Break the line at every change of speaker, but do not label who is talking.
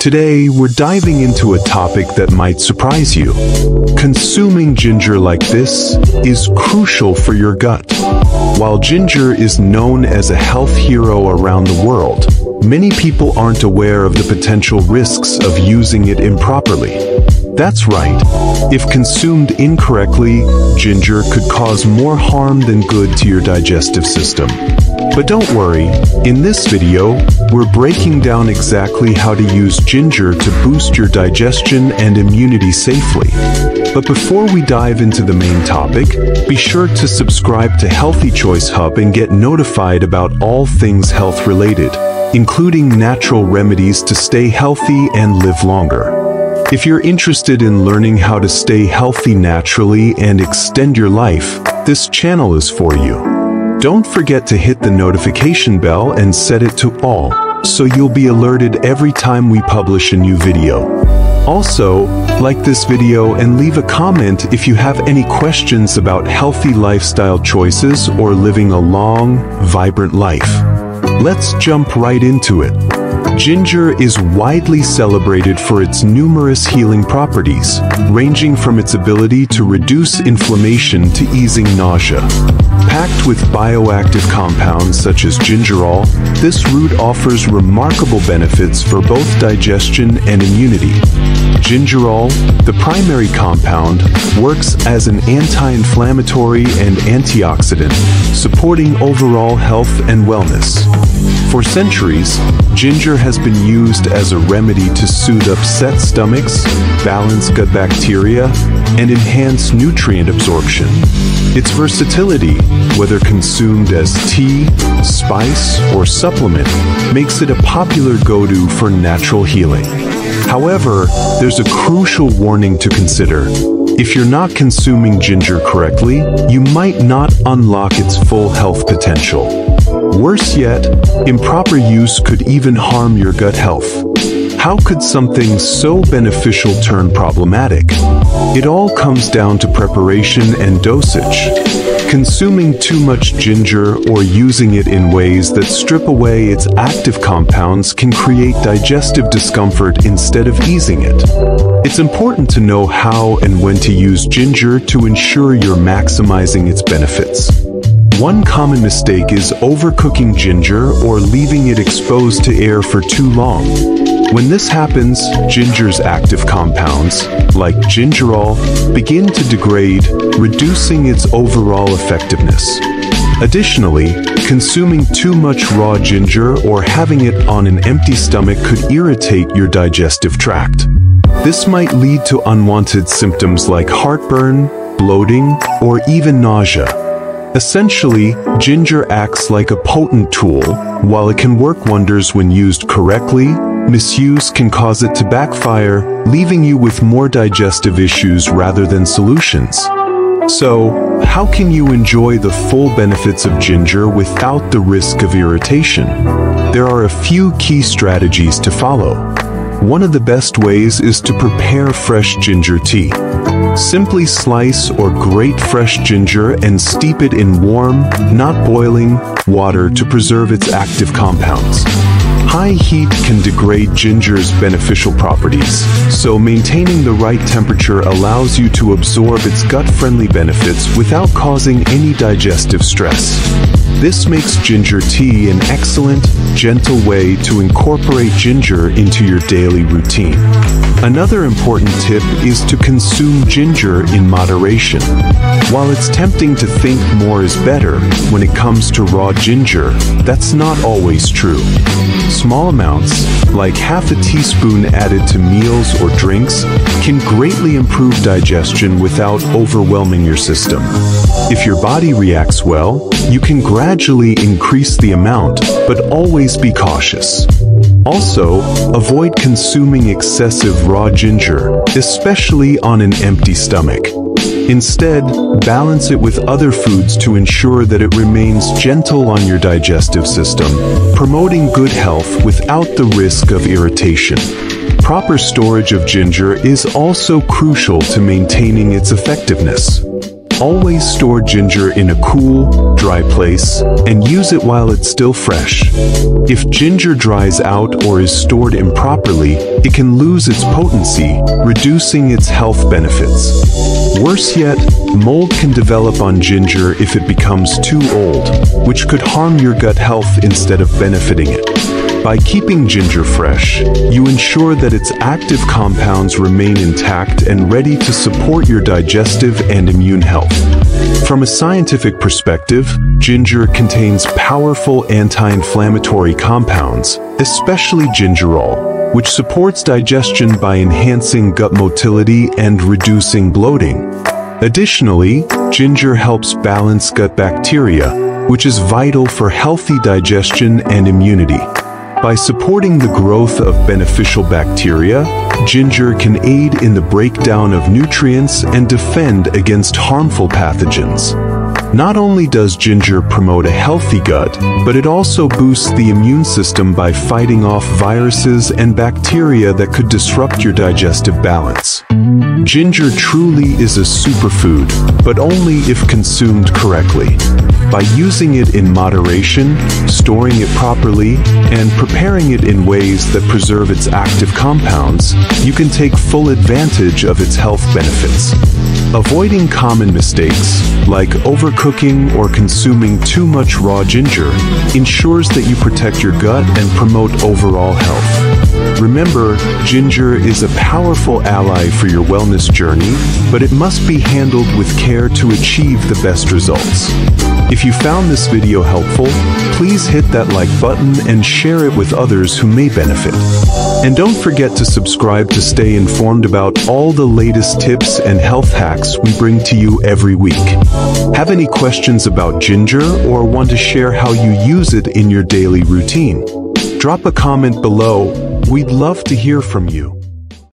Today, we're diving into a topic that might surprise you. Consuming ginger like this is crucial for your gut. While ginger is known as a health hero around the world, many people aren't aware of the potential risks of using it improperly. That's right. If consumed incorrectly, ginger could cause more harm than good to your digestive system. But don't worry, in this video, we're breaking down exactly how to use ginger to boost your digestion and immunity safely. But before we dive into the main topic, be sure to subscribe to Healthy Choice Hub and get notified about all things health related, including natural remedies to stay healthy and live longer. If you're interested in learning how to stay healthy naturally and extend your life, this channel is for you. Don't forget to hit the notification bell and set it to all, so you'll be alerted every time we publish a new video. Also, like this video and leave a comment if you have any questions about healthy lifestyle choices or living a long, vibrant life. Let's jump right into it. Ginger is widely celebrated for its numerous healing properties, ranging from its ability to reduce inflammation to easing nausea. Packed with bioactive compounds such as gingerol, this root offers remarkable benefits for both digestion and immunity. Gingerol, the primary compound, works as an anti-inflammatory and antioxidant, supporting overall health and wellness. For centuries, ginger has been used as a remedy to soothe upset stomachs, balance gut bacteria, and enhance nutrient absorption. Its versatility, whether consumed as tea, spice, or supplement, makes it a popular go-to for natural healing. However, there's a crucial warning to consider. If you're not consuming ginger correctly, you might not unlock its full health potential. Worse yet, improper use could even harm your gut health. How could something so beneficial turn problematic? It all comes down to preparation and dosage. Consuming too much ginger or using it in ways that strip away its active compounds can create digestive discomfort instead of easing it. It's important to know how and when to use ginger to ensure you're maximizing its benefits. One common mistake is overcooking ginger or leaving it exposed to air for too long. When this happens, ginger's active compounds, like gingerol, begin to degrade, reducing its overall effectiveness. Additionally, consuming too much raw ginger or having it on an empty stomach could irritate your digestive tract. This might lead to unwanted symptoms like heartburn, bloating, or even nausea. Essentially, ginger acts like a potent tool. While it can work wonders when used correctly, misuse can cause it to backfire, leaving you with more digestive issues rather than solutions. So, how can you enjoy the full benefits of ginger without the risk of irritation? There are a few key strategies to follow. One of the best ways is to prepare fresh ginger tea. Simply slice or grate fresh ginger and steep it in warm, not boiling, water to preserve its active compounds. High heat can degrade ginger's beneficial properties, so maintaining the right temperature allows you to absorb its gut-friendly benefits without causing any digestive stress. This makes ginger tea an excellent, gentle way to incorporate ginger into your daily routine. Another important tip is to consume ginger in moderation. While it's tempting to think more is better when it comes to raw ginger, that's not always true. Small amounts, like half a teaspoon added to meals or drinks, can greatly improve digestion without overwhelming your system. If your body reacts well, you can gradually increase the amount, but always be cautious. Also, avoid consuming excessive raw ginger, especially on an empty stomach. Instead, balance it with other foods to ensure that it remains gentle on your digestive system, promoting good health without the risk of irritation. Proper storage of ginger is also crucial to maintaining its effectiveness. Always store ginger in a cool, dry place, and use it while it's still fresh. If ginger dries out or is stored improperly, it can lose its potency, reducing its health benefits. Worse yet, mold can develop on ginger if it becomes too old, which could harm your gut health instead of benefiting it. By keeping ginger fresh, you ensure that its active compounds remain intact and ready to support your digestive and immune health. From a scientific perspective, ginger contains powerful anti-inflammatory compounds, especially gingerol, which supports digestion by enhancing gut motility and reducing bloating. Additionally, ginger helps balance gut bacteria, which is vital for healthy digestion and immunity. By supporting the growth of beneficial bacteria, ginger can aid in the breakdown of nutrients and defend against harmful pathogens. Not only does ginger promote a healthy gut, but it also boosts the immune system by fighting off viruses and bacteria that could disrupt your digestive balance. Ginger truly is a superfood, but only if consumed correctly. By using it in moderation, storing it properly, and preparing it in ways that preserve its active compounds, you can take full advantage of its health benefits. Avoiding common mistakes, like overcooking or consuming too much raw ginger, ensures that you protect your gut and promote overall health. Remember, ginger is a powerful ally for your wellness journey, but it must be handled with care to achieve the best results. If you found this video helpful, please hit that like button and share it with others who may benefit. And don't forget to subscribe to stay informed about all the latest tips and health hacks we bring to you every week. Have any questions about ginger or want to share how you use it in your daily routine? Drop a comment below. We'd love to hear from you.